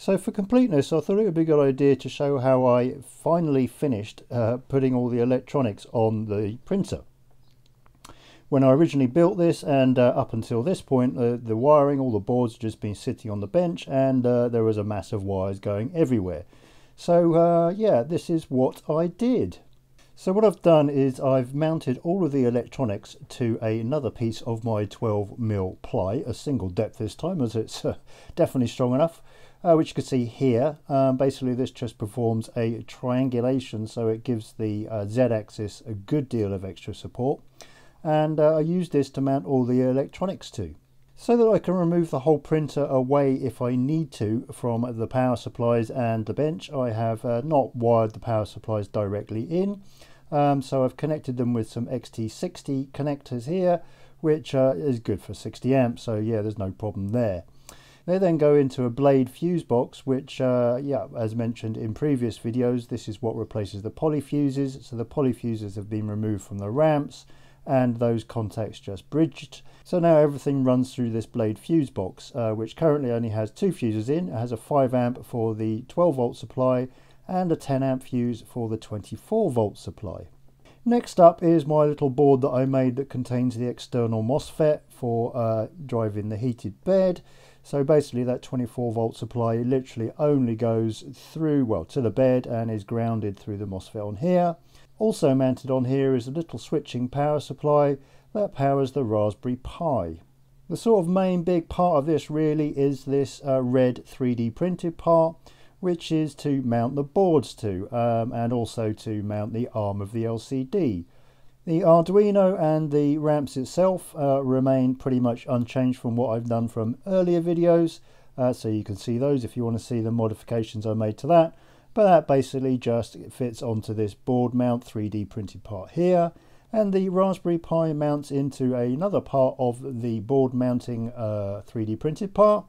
So for completeness, I thought it would be a good idea to show how I finally finished uh, putting all the electronics on the printer. When I originally built this and uh, up until this point, uh, the wiring, all the boards just been sitting on the bench and uh, there was a mass of wires going everywhere. So uh, yeah, this is what I did. So what I've done is I've mounted all of the electronics to another piece of my 12mm ply, a single depth this time as it's uh, definitely strong enough, uh, which you can see here. Um, basically this just performs a triangulation so it gives the uh, z-axis a good deal of extra support and uh, I use this to mount all the electronics to so that I can remove the whole printer away if I need to from the power supplies and the bench. I have uh, not wired the power supplies directly in, um, so I've connected them with some XT60 connectors here, which uh, is good for 60 amps, so yeah, there's no problem there. They then go into a blade fuse box, which, uh, yeah, as mentioned in previous videos, this is what replaces the poly fuses. So the poly fuses have been removed from the ramps and those contacts just bridged. So now everything runs through this blade fuse box, uh, which currently only has two fuses in. It has a 5 amp for the 12 volt supply and a 10 amp fuse for the 24 volt supply. Next up is my little board that I made that contains the external MOSFET for uh, driving the heated bed. So basically that 24 volt supply literally only goes through, well, to the bed and is grounded through the MOSFET on here. Also mounted on here is a little switching power supply that powers the Raspberry Pi. The sort of main big part of this really is this uh, red 3D printed part, which is to mount the boards to um, and also to mount the arm of the LCD. The Arduino and the ramps itself uh, remain pretty much unchanged from what I've done from earlier videos, uh, so you can see those if you want to see the modifications I made to that. But that basically just fits onto this board mount 3D printed part here. And the Raspberry Pi mounts into another part of the board mounting uh, 3D printed part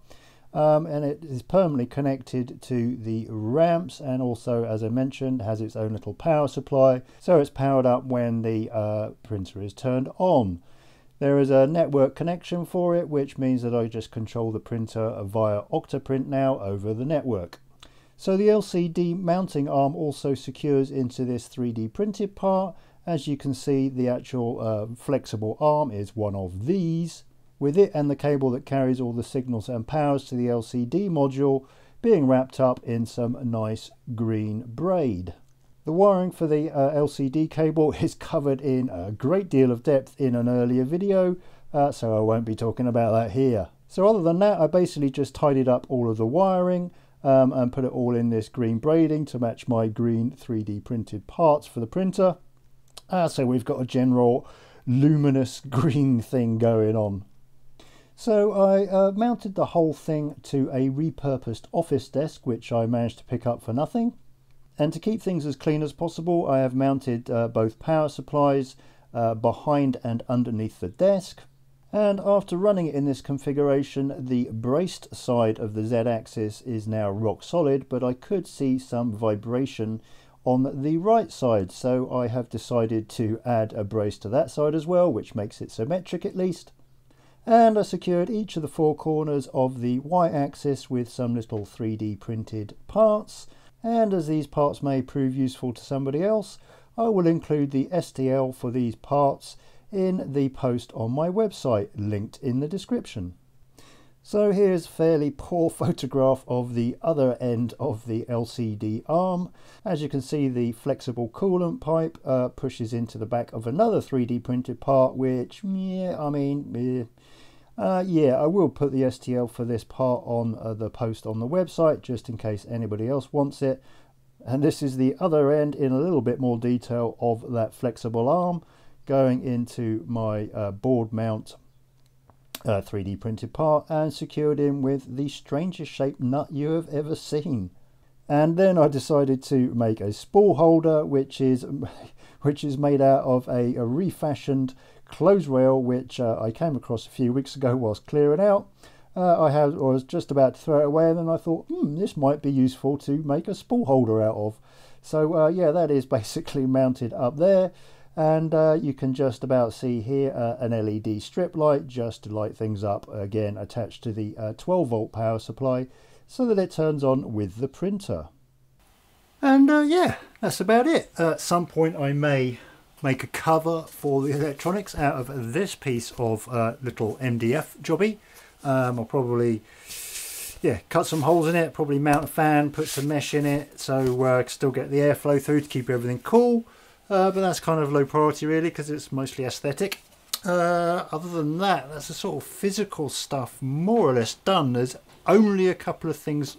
um, and it is permanently connected to the ramps and also as I mentioned has its own little power supply so it's powered up when the uh, printer is turned on. There is a network connection for it which means that I just control the printer via Octoprint now over the network. So the LCD mounting arm also secures into this 3D printed part. As you can see, the actual uh, flexible arm is one of these, with it and the cable that carries all the signals and powers to the LCD module being wrapped up in some nice green braid. The wiring for the uh, LCD cable is covered in a great deal of depth in an earlier video, uh, so I won't be talking about that here. So other than that, I basically just tidied up all of the wiring, um, and put it all in this green braiding to match my green 3D printed parts for the printer. Uh, so we've got a general luminous green thing going on. So I uh, mounted the whole thing to a repurposed office desk, which I managed to pick up for nothing. And to keep things as clean as possible, I have mounted uh, both power supplies uh, behind and underneath the desk. And after running it in this configuration, the braced side of the Z-axis is now rock solid, but I could see some vibration on the right side. So I have decided to add a brace to that side as well, which makes it symmetric at least. And I secured each of the four corners of the Y-axis with some little 3D printed parts. And as these parts may prove useful to somebody else, I will include the STL for these parts in the post on my website, linked in the description. So here's a fairly poor photograph of the other end of the LCD arm. As you can see, the flexible coolant pipe uh, pushes into the back of another 3D printed part, which, yeah, I mean, uh, yeah, I will put the STL for this part on uh, the post on the website, just in case anybody else wants it. And this is the other end in a little bit more detail of that flexible arm going into my uh, board mount uh, 3D printed part and secured in with the strangest shaped nut you have ever seen. And then I decided to make a spool holder, which is which is made out of a, a refashioned clothes rail, which uh, I came across a few weeks ago whilst clearing out. Uh, I had, I was just about to throw it away, and then I thought, hmm, this might be useful to make a spool holder out of. So uh, yeah, that is basically mounted up there and uh, you can just about see here uh, an LED strip light just to light things up again attached to the uh, 12 volt power supply so that it turns on with the printer. And uh, yeah, that's about it. Uh, at some point I may make a cover for the electronics out of this piece of uh, little MDF jobby. Um, I'll probably yeah, cut some holes in it, probably mount a fan, put some mesh in it so uh, I can still get the airflow through to keep everything cool. Uh, but that's kind of low priority really because it's mostly aesthetic. Uh, other than that, that's the sort of physical stuff more or less done. There's only a couple of things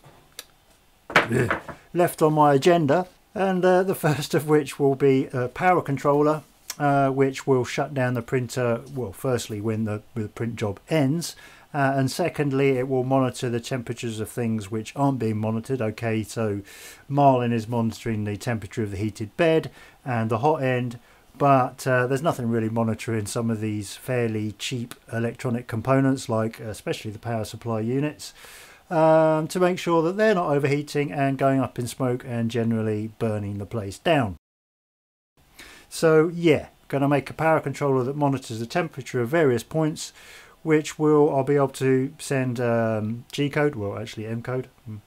left on my agenda and uh, the first of which will be a power controller uh, which will shut down the printer well firstly when the, the print job ends uh, and secondly it will monitor the temperatures of things which aren't being monitored okay so Marlin is monitoring the temperature of the heated bed and the hot end but uh, there's nothing really monitoring some of these fairly cheap electronic components like especially the power supply units um, to make sure that they're not overheating and going up in smoke and generally burning the place down. So yeah, going to make a power controller that monitors the temperature of various points which will I'll be able to send um, G code, well actually M code, mm,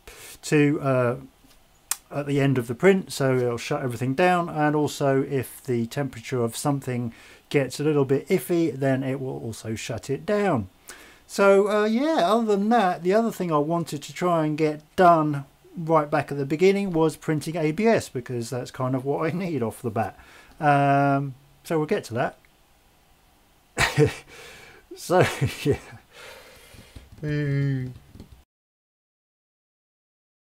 to uh, at the end of the print so it'll shut everything down and also if the temperature of something gets a little bit iffy then it will also shut it down. So uh, yeah, other than that, the other thing I wanted to try and get done right back at the beginning was printing ABS because that's kind of what I need off the bat. Um, so we'll get to that. so yeah.